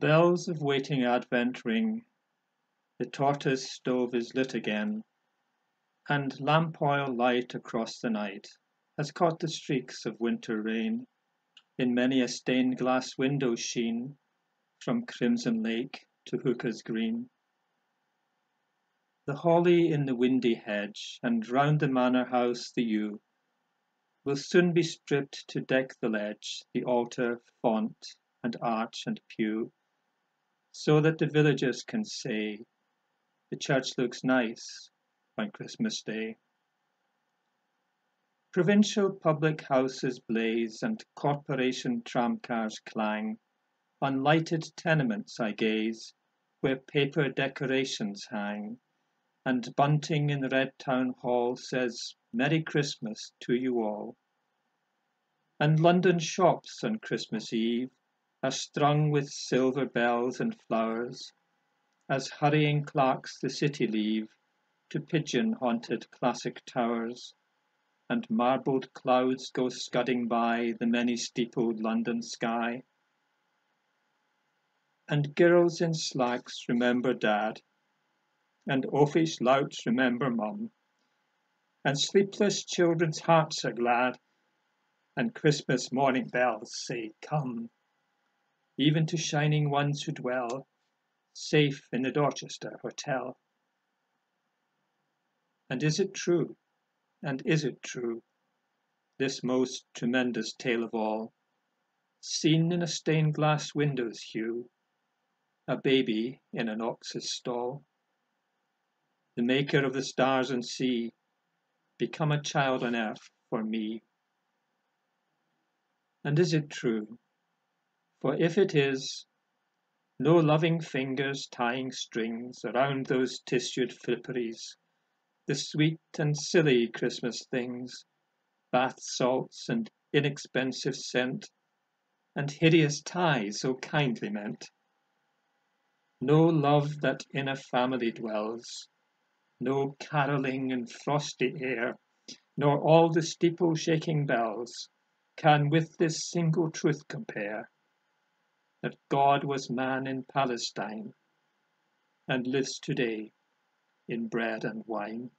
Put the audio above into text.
bells of waiting Advent ring, The tortoise stove is lit again, And lamp oil light across the night Has caught the streaks of winter rain In many a stained glass window sheen From crimson lake to Hooker's green. The holly in the windy hedge, And round the manor house the yew, Will soon be stripped to deck the ledge, The altar, font, and arch and pew, So that the villagers can say The church looks nice on Christmas Day. Provincial public houses blaze, And corporation tramcars clang; On lighted tenements I gaze, Where paper decorations hang, And bunting in the red town hall Says "Merry Christmas to you all." And London shops on Christmas Eve Are strung with silver bells and flowers, As hurrying clerks the city leave To pigeon haunted classic towers, And marbled clouds go scudding by The many steepled London sky. And girls in slacks remember Dad, And oafish louts remember Mum, And sleepless children's hearts are glad, And Christmas morning bells say "Come." Even to shining ones who dwell Safe in the Dorchester Hotel. And is it true, and is it true, This most tremendous tale of all, Seen in a stained glass window's hue, A baby in an ox's stall? The Maker of the stars and sea Become a child on earth for me. And is it true? For if it is, no loving fingers tying strings Around those tissued fripperies, The sweet and silly Christmas things, Bath salts and inexpensive scent, And hideous ties so kindly meant. No love that in a family dwells, No carolling in frosty air, Nor all the steeple shaking bells, Can with this single truth compare that God was man in Palestine, and lives today in bread and wine.